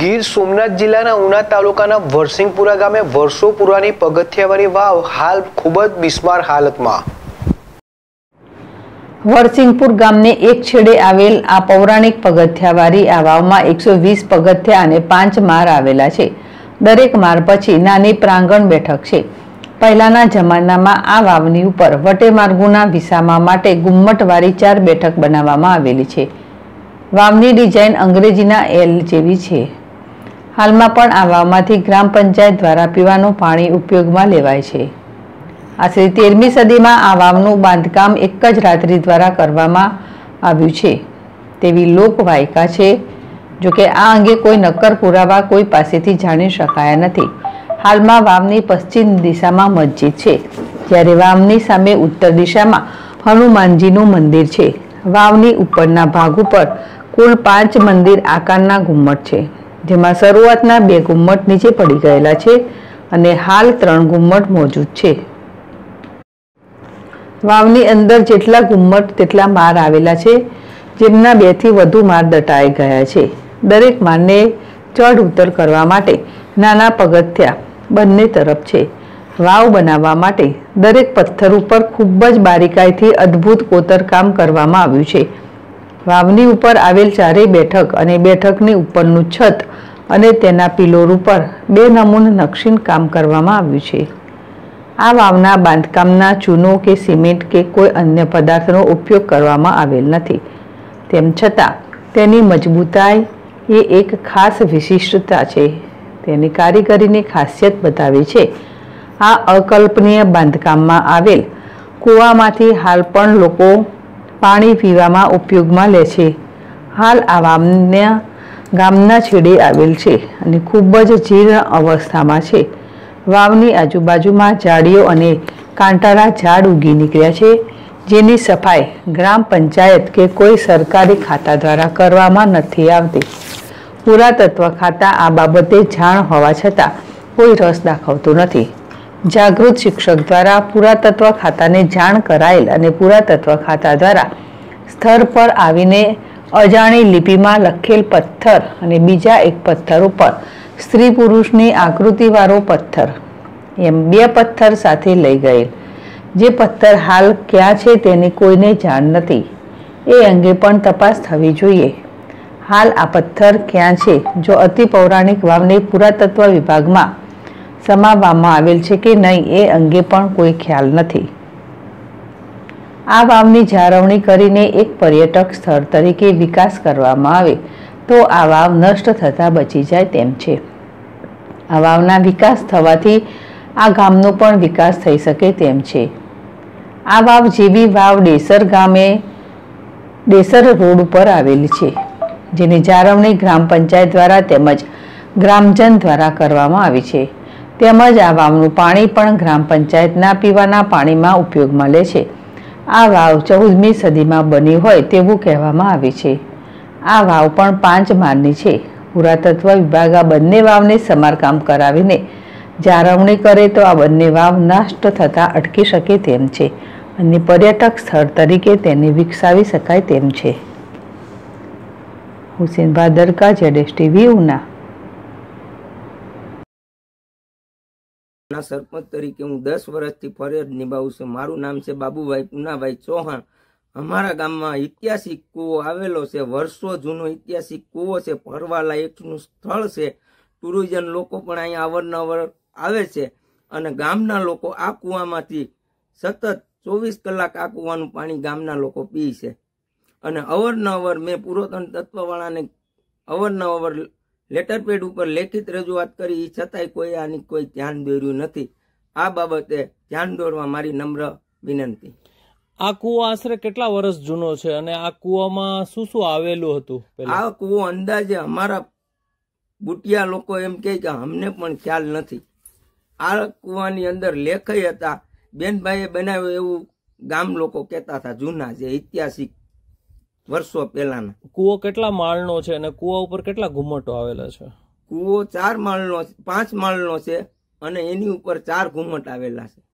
ગીર સોમનાથ જિલ્લાના ઉના તાલુકાના વરસિંગપુરા ગામે વર્ષો પુરાની પગથિયાવાળી વાવ હાલ ખૂબ જ બિસ્માર હાલતમાં. વરસિંગપુર ગામને એક છેડે આવેલ આ પૌરાણિક પગથિયાવાળી આ વાવમાં એકસો વીસ પગથિયા અને પાંચ માર આવેલા છે. દરેક માર પછી નાની પ્રાંગણ બેઠક છે. પહેલાના જમાનામાં આ વાવની ઉપર વટેમાર્ગોના વિસામા માટે ગુમ્મટવાળી ચાર બેઠક બનાવવામાં આવેલી છે. વાવની ડિઝાઇન અંગ્રેજીના એલ જેવી છે. હાલમાં પણ આ વાવમાંથી ગ્રામ પંચાયત દ્વારા પીવાનું પાણી ઉપયોગમાં લેવાય છે. આશરે તેરમી સદીમાં આ વાવનું બાંધકામ એક જ રાત્રિ દ્વારા કરવામાં આવ્યું છે. તેવી લોકવાયકા છે જોકે આ અંગે કોઈ નક્કર પુરાવા કોઈ પાસેથી જાણી શકાયા નથી. હાલમાં વાવની પશ્ચિમ દિશામાં મસ્જિદ છે, જ્યારે વાવની સામે ઉત્તર દિશામાં હનુમાનજીનું મંદિર છે. વાવની ઉપરના ભાગ ઉપર કુલ પાંચ મંદિર આકારના ઘુમ્મટ છે. જેમાં શરૂઆતના બે ગુમ્મટ નીચે પડી ગયેલા છે અને હાલ ત્રણ ગુમ્મટ મોજૂદ છે. વાવની અંદર જેટલા ગુમ્મટ તેટલા માર આવેલા છે, જેમના બેથી વધુ માર દટાઈ ગયા છે. દરેક મારને ચઢ ઉતર કરવા માટે નાના પગથિયા બંને તરફ છે. વાવ બનાવવા માટે દરેક પથ્થર ઉપર ખૂબ જ બારીકાઈથી અદ્ભુત કોતરકામ કરવામાં આવ્યું છે. વાવની ઉપર આવેલ ચારેય બેઠક અને બેઠકની ઉપરનું છત અને તેના પિલોર ઉપર બે નમૂન નકશીન કામ કરવામાં આવ્યું છે. આ વાવના બાંધકામના ચૂનો કે સિમેન્ટ કે કોઈ અન્ય પદાર્થનો ઉપયોગ કરવામાં આવેલ નથી. તેમ છતાં, તેની મજબૂતાઈ એ એક ખાસ વિશિષ્ટતા છે. તેની કારીગરીની ખાસિયત બતાવે છે. આ અકલ્પનીય બાંધકામમાં આવેલ કૂવામાંથી હાલ પણ લોકો પાણી પીવામાં ઉપયોગમાં લે છે. હાલ આ વાવના ગામના છેડે આવેલ છે અને ખૂબ જ જીર્ણ અવસ્થામાં છે. વાવની આજુબાજુમાં ઝાડીઓ અને કાંટાળા ઝાડ ઉગી નીકળ્યા છે, જેની સફાઈ ગ્રામ પંચાયત કે કોઈ સરકારી ખાતા દ્વારા કરવામાં નથી આવતી. પુરાતત્વ ખાતા આ બાબતે જાણ હોવા છતાં કોઈ રસ દાખવતું નથી. જાગૃત શિક્ષક દ્વારા પુરાતત્વ ખાતાને જાણ કરાયેલ અને પુરાતત્વ ખાતા દ્વારા સ્થળ પર આવીને અજાણી લિપિમાં લખેલ પથ્થર અને બીજા એક પથ્થર ઉપર સ્ત્રી પુરુષની આકૃતિવાળો પથ્થર એમ બે પથ્થર સાથે લઈ ગયેલ. જે પથ્થર હાલ ક્યાં છે તેની કોઈને જાણ નથી. એ અંગે પણ તપાસ થવી જોઈએ. હાલ આ પથ્થર ક્યાં છે? જો અતિ પૌરાણિક વાવને પુરાતત્વ વિભાગમાં સમાવવામાં આવેલ છે કે નહીં એ અંગે પણ કોઈ ખ્યાલ નથી. આ વાવની જાળવણી કરીને એક પર્યટક સ્થળ તરીકે વિકાસ કરવામાં આવે, તો આ વાવ નષ્ટ થતાં બચી જાય તેમ છે. આ વાવના વિકાસ થવાથી આ ગામનો પણ વિકાસ થઈ શકે તેમ છે. આ વાવ જેવી વાવ ડેસર ગામે ડેસર રોડ ઉપર આવેલી છે, જેની જાળવણી ગ્રામ પંચાયત દ્વારા તેમજ ગ્રામજન દ્વારા કરવામાં આવી છે. તેમજ આ વાવનું પાણી પણ ગ્રામ પંચાયતના પીવાના પાણીમાં ઉપયોગમાં લે છે. આ વાવ ચૌદમી સદીમાં બની હોય તેવું કહેવામાં આવે છે. આ વાવ પણ પાંચ માળની છે. પુરાતત્વ વિભાગ આ બંને વાવને સમારકામ કરાવીને જાળવણી કરે તો આ બંને વાવ નષ્ટ થતાં અટકી શકે તેમ છે. અને પર્યટક સ્થળ તરીકે તેને વિકસાવી શકાય તેમ છે. હુસેન ભાદરકા જેડેશ ટીવી, ઉના. ના સરપંચ તરીકે હું દસ વર્ષથી ફરજ નિભાવું છું. મારું નામ છે બાબુભાઈ પુનાભાઈ ચૌહાણ. અમારા ગામમાં ઐતિહાસિક કૂવો આવેલો છે. વર્ષો જૂનો ઐતિહાસિક કૂવો છે. ફરવાલાયકનું સ્થળ છે. ટુરિઝમ લોકો પણ અહીંયા અવરનવર આવે છે અને ગામના લોકો આ કૂવામાંથી સતત ચોવીસ કલાક આ કૂવાનું પાણી ગામના લોકો પી છે. અને અવરનવર મેં પુરાતન તત્વવાળાને અવરનવર લેટર પેડ ઉપર લેખિત રજૂઆત કરી છતાંય કોઈ આની કોઈ ધ્યાન દોર્યું નથી. આ બાબતે ધ્યાન દોરવા મારી નમ્ર વિનંતી. આ કૂવો આશરે કેટલા વર્ષ જૂનો છે અને આ કૂવામાં શું શું આવેલું હતું આ કૂવો અંદાજે અમારા બુટિયા લોકો એમ કહે કે અમને પણ ખ્યાલ નથી. આ કૂવાની અંદર લેખય હતા. બેનભાઈએ બનાવ્યું એવું ગામ લોકો કહેતા હતા જૂના જે ઐતિહાસિક વર્ષો પહેલાના. કૂવો કેટલા માળનો છે અને કૂવા ઉપર કેટલા ઘુમ્મટો આવેલા છે? કૂવો ચાર માળનો પાંચ માળનો છે અને એની ઉપર ચાર ઘુમ્મટ આવેલા છે.